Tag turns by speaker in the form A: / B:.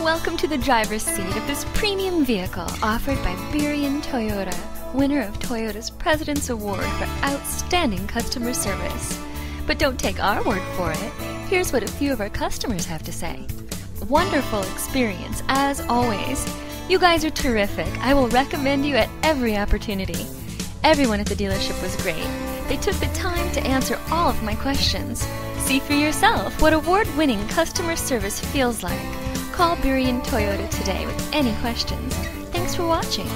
A: Welcome to the driver's seat of this premium vehicle offered by Burien Toyota, winner of Toyota's President's Award for Outstanding Customer Service. But don't take our word for it. Here's what a few of our customers have to say. Wonderful experience, as always. You guys are terrific. I will recommend you at every opportunity. Everyone at the dealership was great. They took the time to answer all of my questions. See for yourself what award winning customer service feels like. Call Burien Toyota today with any questions. Thanks for watching.